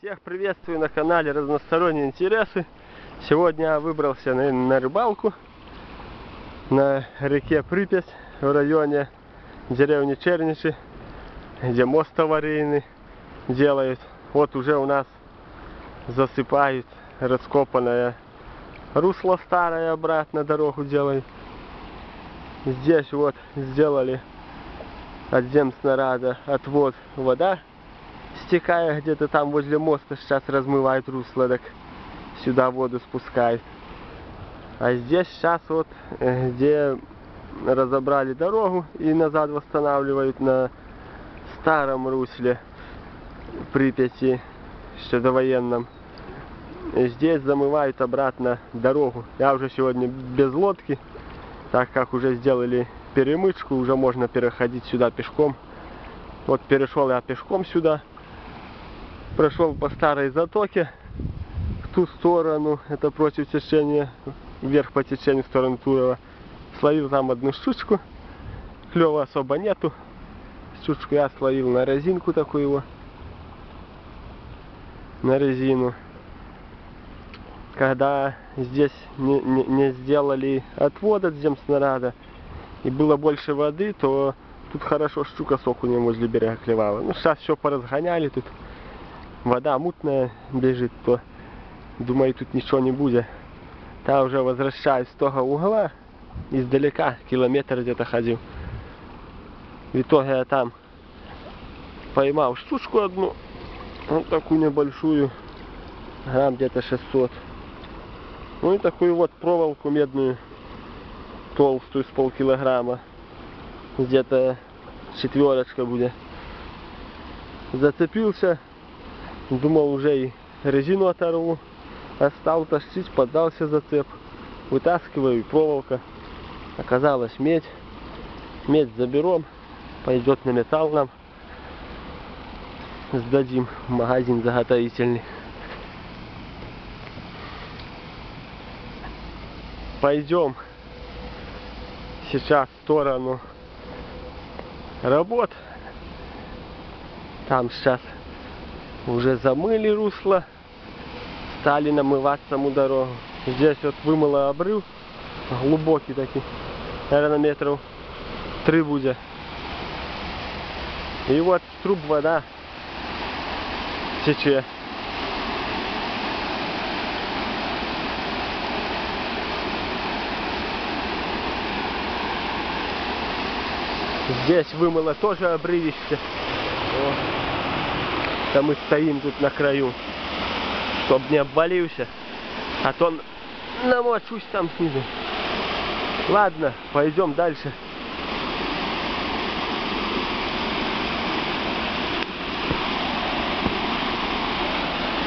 Всех приветствую на канале Разносторонние интересы. Сегодня выбрался на, на рыбалку на реке Припять в районе деревни Черничи, где мост аварийный делают. Вот уже у нас засыпают раскопанное русло старое обратно дорогу делают. Здесь вот сделали от земснарада отвод вода стекая где-то там возле моста, сейчас размывает русло, так сюда воду спускает. А здесь сейчас вот, э, где разобрали дорогу и назад восстанавливают на старом русле Припяти, еще довоенном. Здесь замывают обратно дорогу. Я уже сегодня без лодки, так как уже сделали перемычку, уже можно переходить сюда пешком. Вот перешел я пешком сюда прошел по старой затоке в ту сторону, это против течения, вверх по течению в сторону Турова. Словил там одну штучку, клева особо нету. Штучку я словил на резинку такую его, на резину. Когда здесь не, не, не сделали отвод от земснарада и было больше воды, то тут хорошо щука с окунем возле берега клевала. Ну, сейчас все поразгоняли тут вода мутная бежит, то думаю тут ничего не будет. Та уже возвращаюсь с того угла, издалека, километр где-то ходил. В итоге я там поймал штучку одну, вот такую небольшую, грамм где-то 600. Ну и такую вот проволоку медную, толстую, с полкилограмма. Где-то четверочка будет. Зацепился Думал уже и резину оторву. А стал тащить, поддался зацеп. Вытаскиваю и проволока. Оказалось медь. Медь заберем. Пойдет на металл нам. Сдадим в магазин заготовительный. Пойдем сейчас в сторону работ. Там сейчас уже замыли русло, стали намывать саму дорогу. Здесь вот вымыло обрыв, глубокий такой, наверное, метров три будет. И вот с труб вода тече. Здесь вымыло тоже обрывище. Да мы стоим тут на краю, чтоб не обвалился. А то намочусь там снизу. Ладно, пойдем дальше.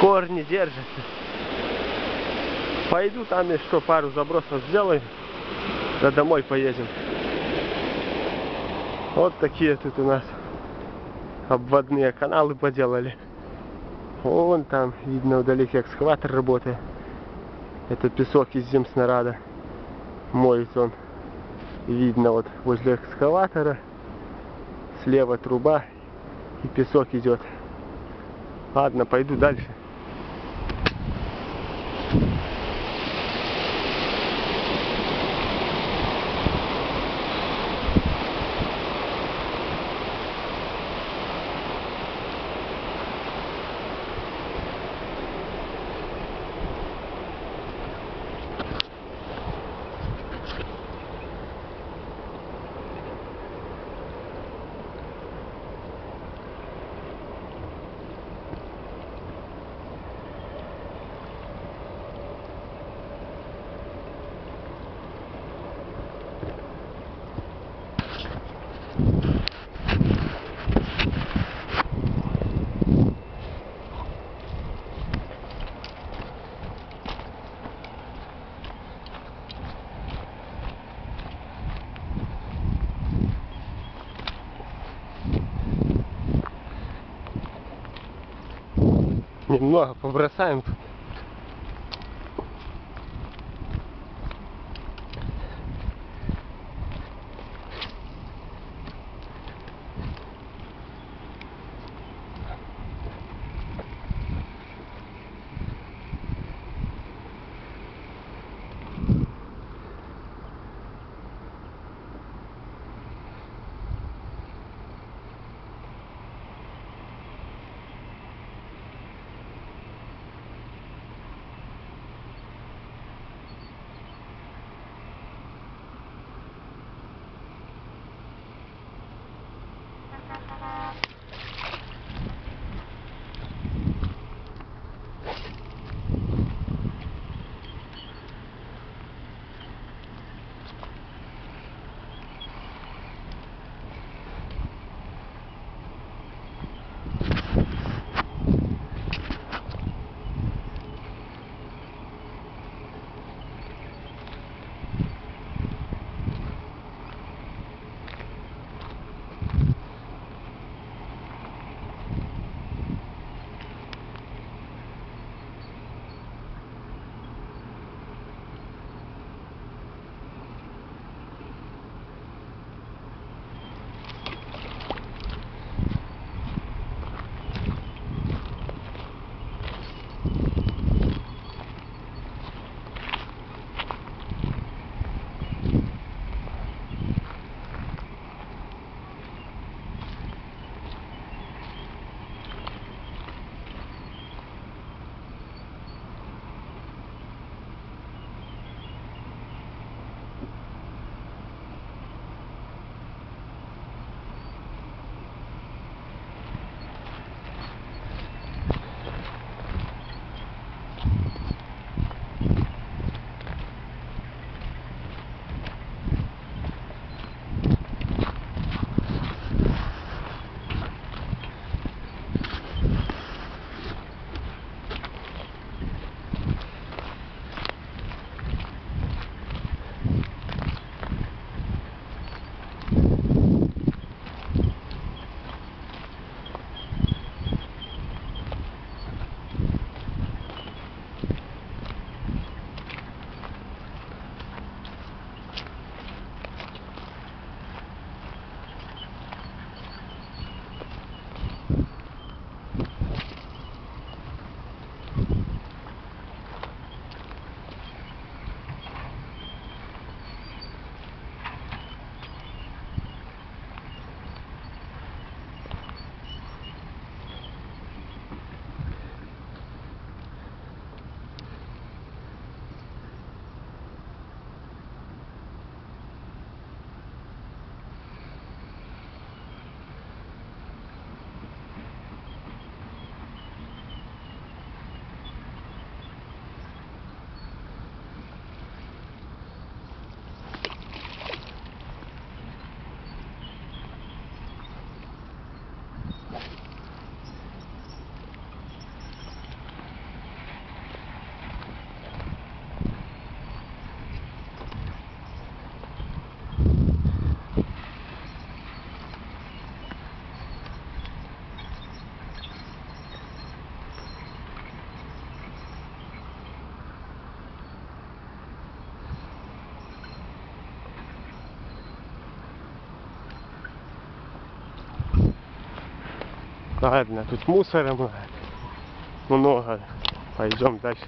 Корни держатся. Пойду там еще пару забросов сделаем. Да домой поедем. Вот такие тут у нас обводные каналы поделали. Вон там видно вдалеке экскаватор работает. Это песок из земснарада. Моет он. Видно вот возле экскаватора. Слева труба и песок идет. Ладно, пойду дальше. Немного побросаем тут. Ладно, тут мусора много. Много. Пойдем дальше.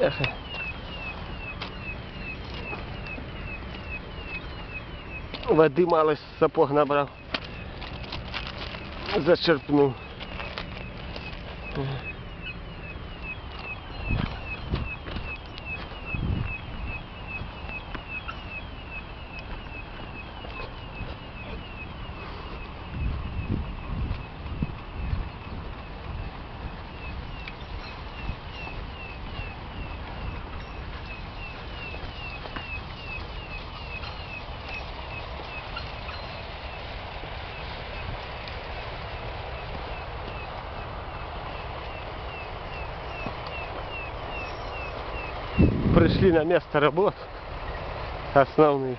Бляха. Води мало сапог набрав. Зачерпнув. Пришли на место работ основных.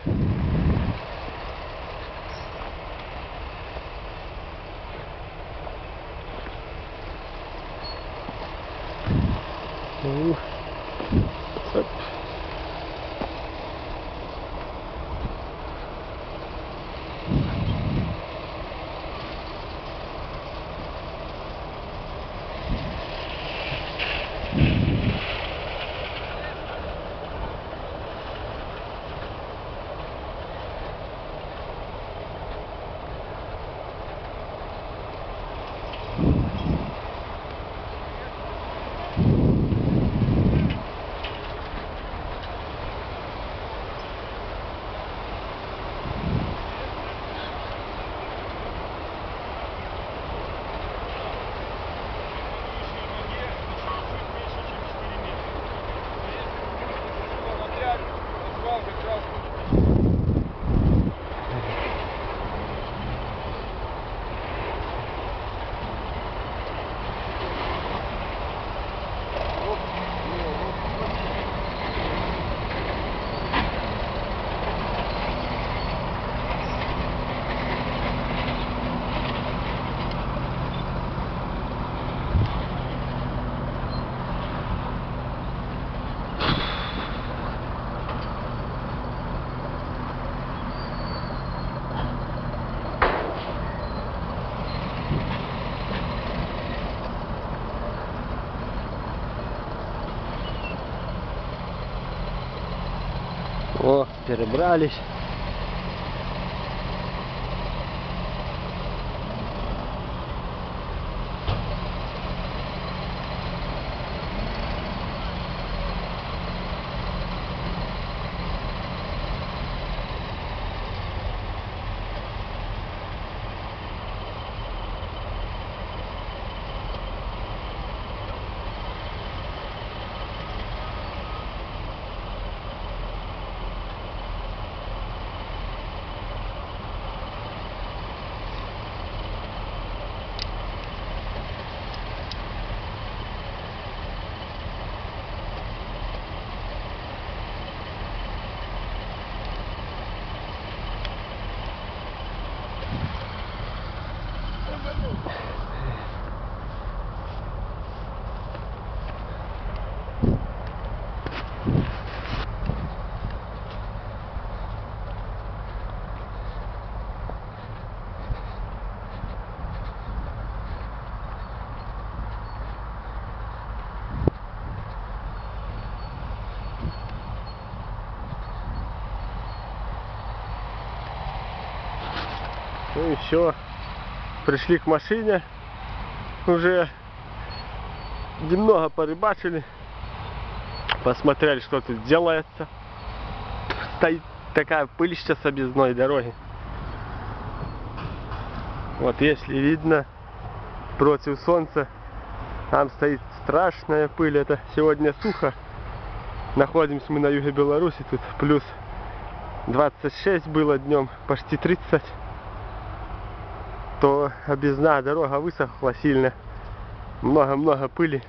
Ух. О, перебрались. И все. Пришли к машине уже. немного порыбачили, посмотрели, что тут делается. Стоит такая пылища с объездной дороги. Вот если видно против солнца, там стоит страшная пыль. Это сегодня сухо. Находимся мы на юге Беларуси, тут плюс 26 было днем, почти 30. То объездная дорога высохла сильно. Много-много пыли.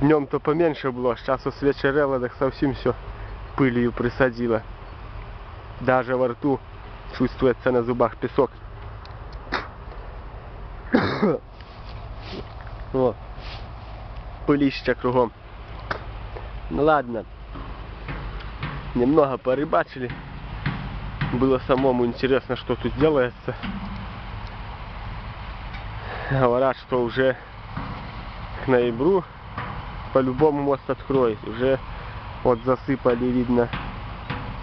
Днем то поменьше было, сейчас усвечерело, так совсем все пылью присадило. Даже во рту чувствуется на зубах песок. О, пылища кругом. Ну ладно. Немного порыбачили. Было самому интересно, что тут делается. Говорят, что уже к ноябрю по-любому мост откроет. Уже вот засыпали, видно,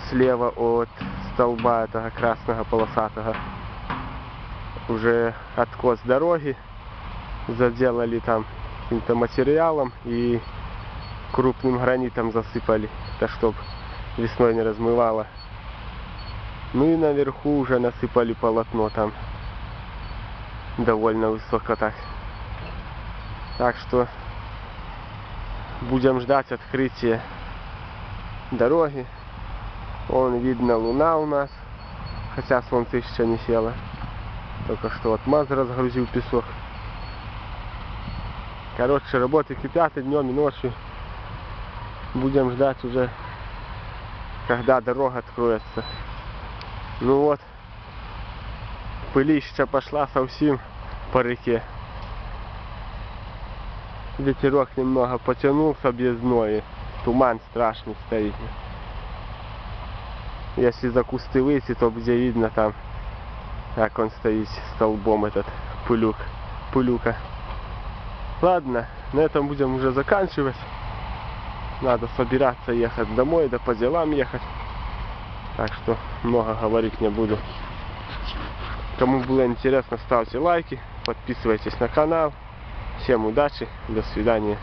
слева от столба этого красного полосатого. Уже откос дороги. Заделали там каким-то материалом и крупным гранитом засыпали, это чтоб весной не размывало. Ну и наверху уже насыпали полотно там довольно высоко так. Так что будем ждать открытия дороги. Вон видно луна у нас, хотя солнце еще не село. Только что вот МАЗ разгрузил песок. Короче, работы кипят и днем, и ночью. Будем ждать уже, когда дорога откроется. Ну вот, пылища пошла совсем по реке. Ветерок немного потянул с объездной, и туман страшный стоит. Если за кусты выйти, то где видно там, как он стоит столбом этот пылюк, пылюка. Ладно, на этом будем уже заканчивать. Надо собираться ехать домой, да по делам ехать. Так что много говорить не буду. Кому было интересно, ставьте лайки, подписывайтесь на канал. Всем удачи, до свидания.